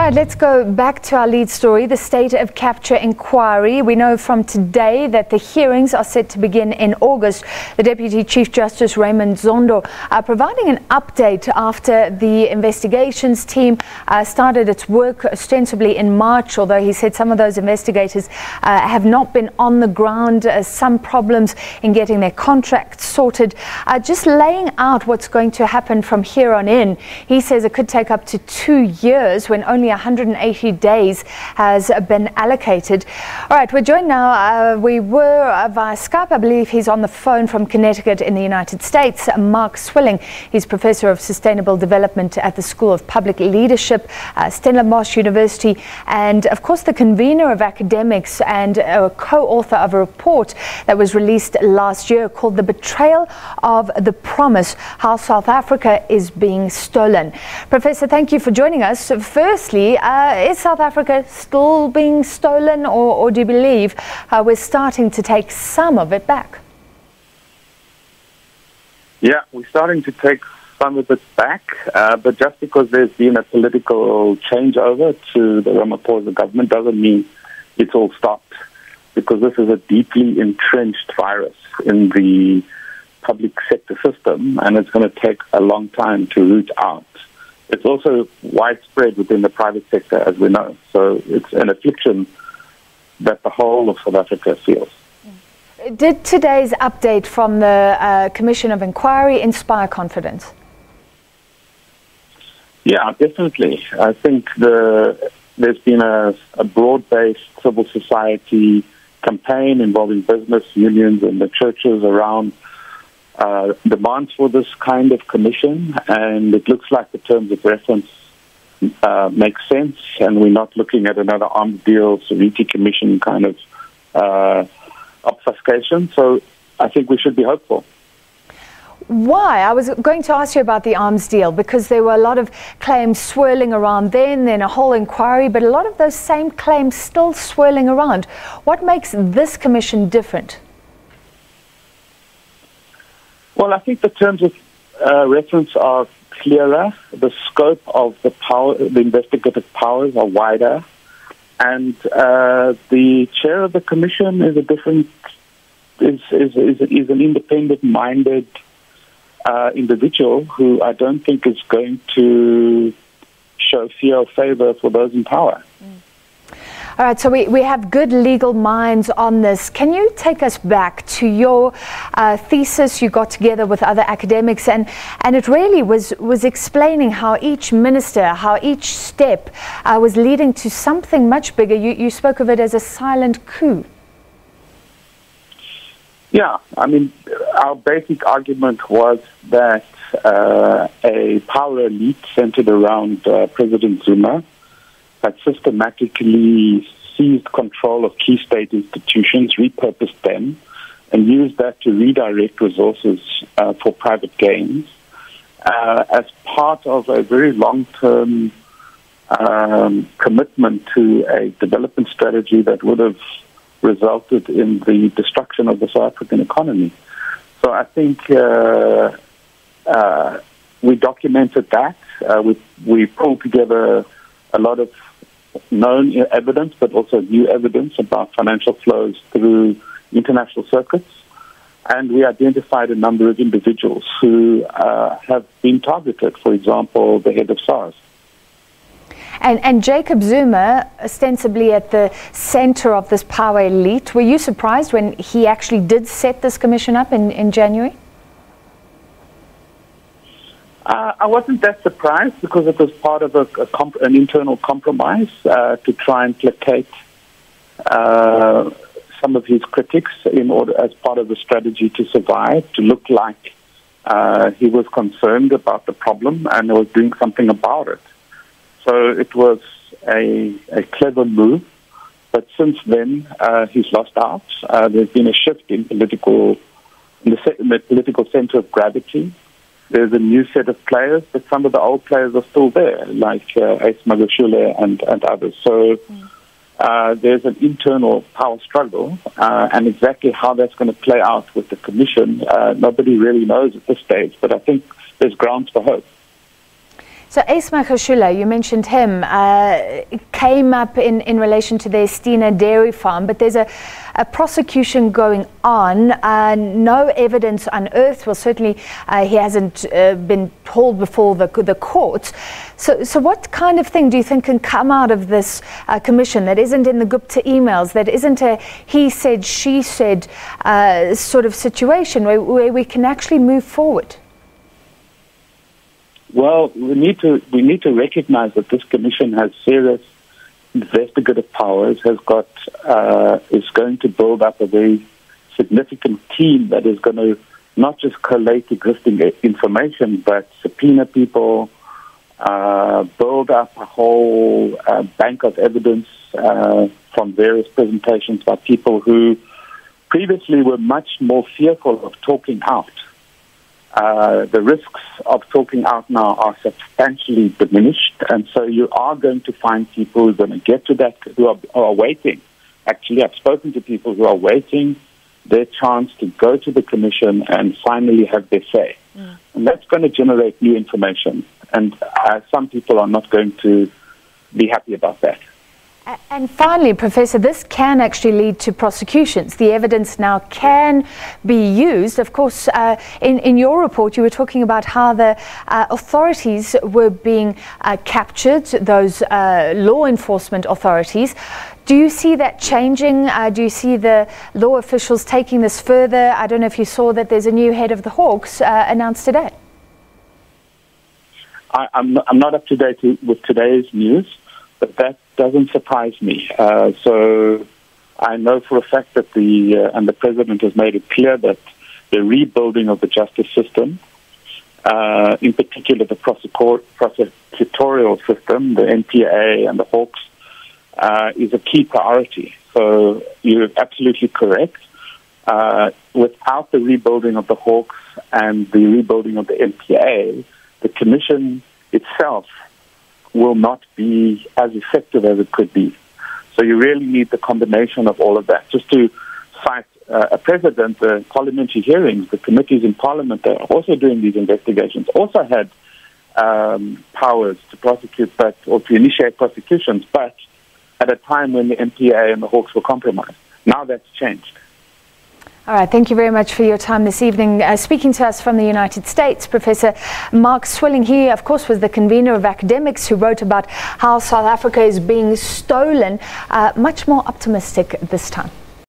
All right, let's go back to our lead story, the state of capture inquiry. We know from today that the hearings are set to begin in August. The Deputy Chief Justice Raymond Zondo uh, providing an update after the investigations team uh, started its work ostensibly in March, although he said some of those investigators uh, have not been on the ground, uh, some problems in getting their contracts sorted. Uh, just laying out what's going to happen from here on in, he says it could take up to two years when only 180 days has been allocated. All right, we're joined now. Uh, we were uh, via Skype. I believe he's on the phone from Connecticut in the United States. Mark Swilling, he's Professor of Sustainable Development at the School of Public Leadership, uh, Stellenbosch University, and of course the convener of academics and a co-author of a report that was released last year called The Betrayal of the Promise, How South Africa is Being Stolen. Professor, thank you for joining us. Uh, is South Africa still being stolen, or, or do you believe uh, we're starting to take some of it back? Yeah, we're starting to take some of it back, uh, but just because there's been a political changeover to the Ramaphosa government doesn't mean it's all stopped, because this is a deeply entrenched virus in the public sector system, and it's going to take a long time to root out. It's also widespread within the private sector, as we know. So it's an affliction that the whole of South Africa feels. Did today's update from the uh, Commission of Inquiry inspire confidence? Yeah, definitely. I think the, there's been a, a broad-based civil society campaign involving business unions and the churches around uh, demands for this kind of commission, and it looks like the terms of reference uh, make sense, and we're not looking at another arms deal, Seriti Commission kind of uh, obfuscation. So I think we should be hopeful. Why? I was going to ask you about the arms deal because there were a lot of claims swirling around then, then a whole inquiry, but a lot of those same claims still swirling around. What makes this commission different? Well, I think the terms of uh, reference are clearer. The scope of the power, the investigative powers are wider, and uh, the chair of the commission is a different, is is is, is an independent-minded uh, individual who I don't think is going to show fear or favor for those in power. All right, so we, we have good legal minds on this. Can you take us back to your uh, thesis you got together with other academics? And, and it really was, was explaining how each minister, how each step uh, was leading to something much bigger. You, you spoke of it as a silent coup. Yeah, I mean, our basic argument was that uh, a power elite centered around uh, President Zuma had systematically seized control of key state institutions, repurposed them, and used that to redirect resources uh, for private gains uh, as part of a very long term um, commitment to a development strategy that would have resulted in the destruction of the South African economy. So I think uh, uh we documented that. Uh, we, we pulled together a lot of known evidence, but also new evidence about financial flows through international circuits. And we identified a number of individuals who uh, have been targeted, for example, the head of SARS. And, and Jacob Zuma, ostensibly at the center of this power elite, were you surprised when he actually did set this commission up in, in January? Uh, I wasn't that surprised because it was part of a, a comp- an internal compromise uh, to try and placate uh, some of his critics in order, as part of the strategy to survive, to look like uh, he was concerned about the problem and was doing something about it. So it was a, a clever move. But since then, uh, he's lost out. Uh, there's been a shift in political, in the, in the political center of gravity there's a new set of players, but some of the old players are still there, like uh, Ace Magashule and, and others. So uh, there's an internal power struggle, uh, and exactly how that's going to play out with the commission, uh, nobody really knows at this stage. But I think there's grounds for hope. So Ace Magashule, you mentioned him, uh, came up in, in relation to the Estina dairy farm, but there's a, a prosecution going on. Uh, no evidence unearthed. Well, certainly uh, he hasn't uh, been hauled before the, the courts. So, so what kind of thing do you think can come out of this uh, commission that isn't in the Gupta emails, that isn't a he said, she said uh, sort of situation where, where we can actually move forward? Well, we need to we need to recognize that this commission has serious investigative powers, has got uh, is going to build up a very significant team that is going to not just collate existing information, but subpoena people, uh, build up a whole uh, bank of evidence uh, from various presentations by people who previously were much more fearful of talking out uh, the risks of talking out now are substantially diminished, and so you are going to find people who are going to get to that who are, who are waiting. Actually, I've spoken to people who are waiting their chance to go to the commission and finally have their say. Mm. And that's going to generate new information. And uh, some people are not going to be happy about that. And finally, Professor, this can actually lead to prosecutions. The evidence now can be used. Of course, uh, in, in your report, you were talking about how the uh, authorities were being uh, captured, those uh, law enforcement authorities. Do you see that changing? Uh, do you see the law officials taking this further? I don't know if you saw that there's a new head of the Hawks uh, announced today. I, am not, not, up to date with today's news, but that doesn't surprise me. Uh, so I know for a fact that the uh, and the president has made it clear that the rebuilding of the justice system, uh, in particular the prosecutorial system, the NPA and the Hawks, uh, is a key priority. So you're absolutely correct. Uh, without the rebuilding of the Hawks and the rebuilding of the NPA, the commission itself will not be as effective as it could be. So you really need the combination of all of that. Just to cite uh, a president, the parliamentary hearings, the committees in parliament that are also doing these investigations also had um, powers to prosecute, but or to initiate prosecutions, but at a time when the NPA and the Hawks were compromised. Now that's changed. All right, thank you very much for your time this evening. Uh, speaking to us from the United States, Professor Mark Swilling, he, of course, was the convener of academics who wrote about how South Africa is being stolen. Uh, much more optimistic this time.